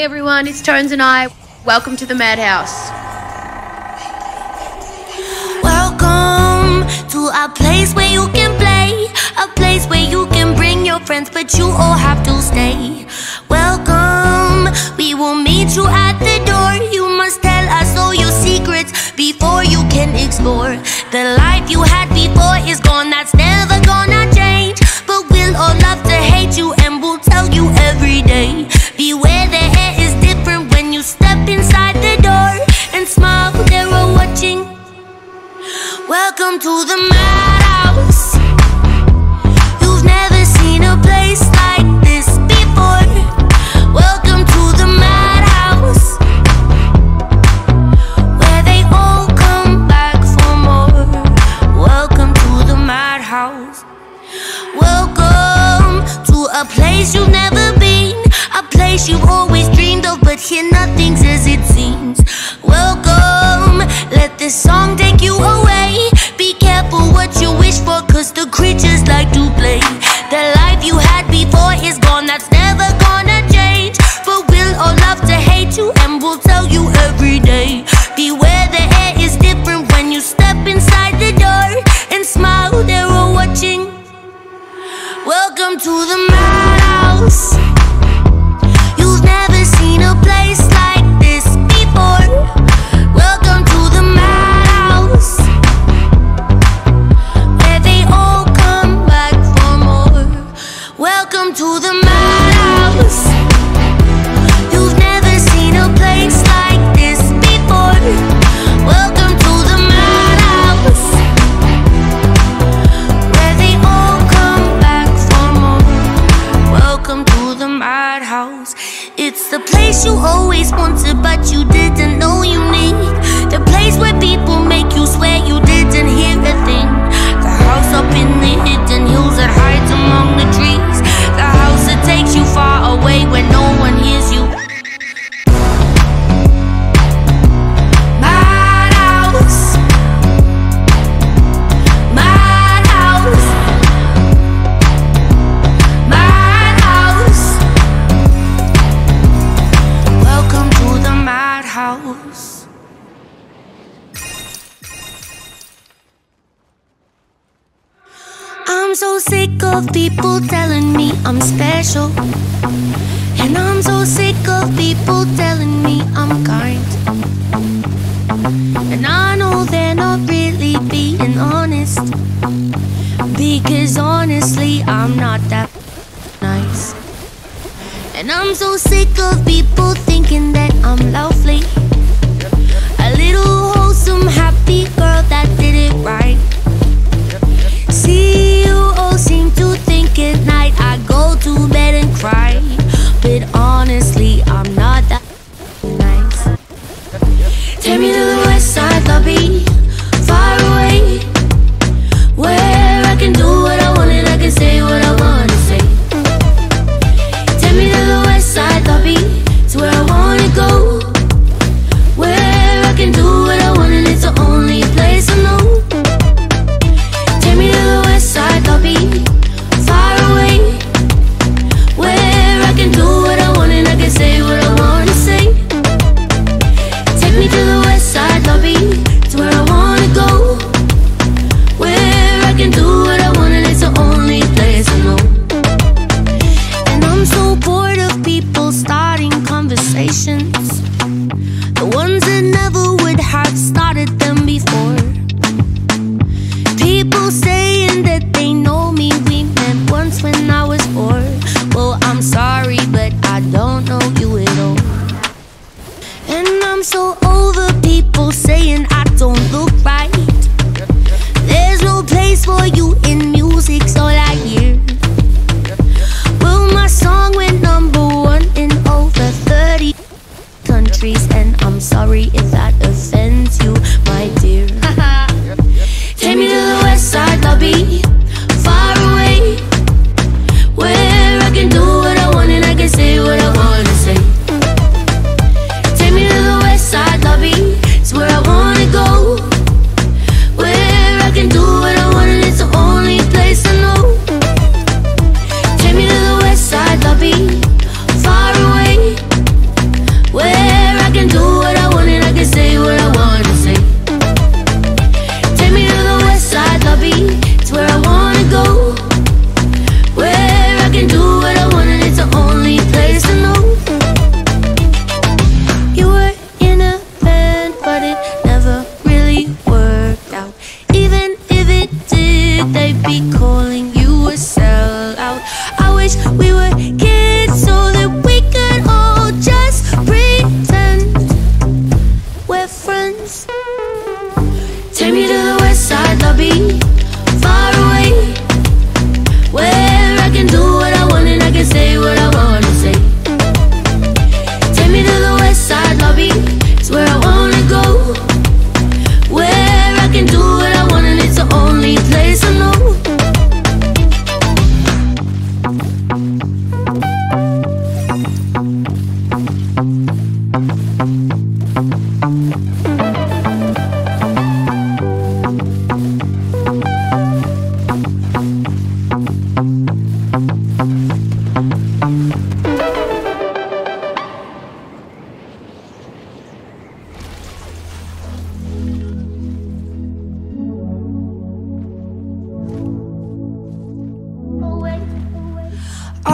Hey everyone, it's Tones and I. Welcome to the Madhouse. Welcome to a place where you can play, a place where you can bring your friends, but you all have to stay. Welcome, we will meet you at the door. You must tell us all your secrets before you can explore. The life you had before is gone, that's never to the madhouse. You've never seen a place like this before. Welcome to the madhouse, where they all come back for more. Welcome to the madhouse. Welcome to a place you've never been, a place you've always dreamed of, but here nothing's place you always wanted, but you didn't know you need. The place where people make you swear you didn't hear a thing. The house up in the hidden hills that hides among the trees. I'm so sick of people telling me I'm special. And I'm so sick of people telling me I'm kind. And I know they're not really being honest. Because honestly, I'm not that nice. And I'm so sick of people thinking that I'm lovely.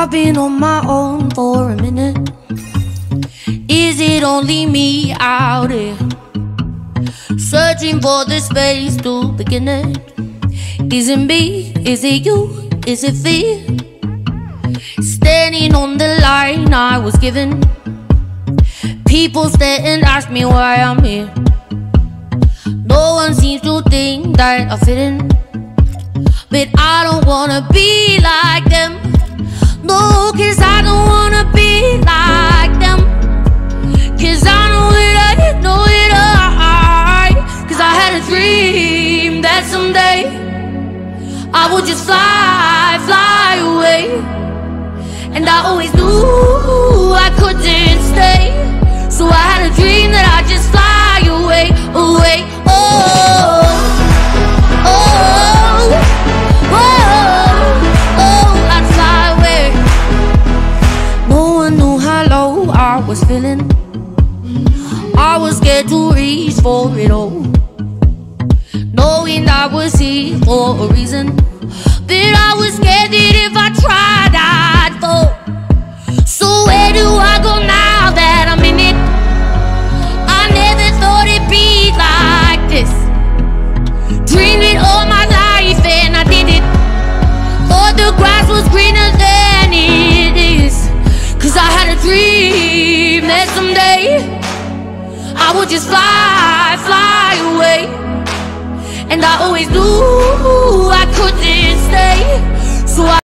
I've been on my own for a minute. Is it only me out here? Searching for the space to begin it. Is it me? Is it you? Is it fear? Standing on the line I was given. People stare and ask me why I'm here. No one seems to think that I fit in. But I don't wanna be like them. Just fly, fly away. And I always knew I couldn't stay. So I had a dream that I'd just fly away, away, oh. Oh, oh, oh, I'd fly away. No one knew how low I was feeling. I was scared to reach for it all. Knowing I was here for a reason. But I was scared that if I tried, I'd fall. So where do I go now that I'm in it? I never thought it'd be like this. Dreamed it all my life and I did it. Thought the grass was greener than it is. Cause I had a dream that someday I would just fly, fly away. And I always knew I couldn't stay. So I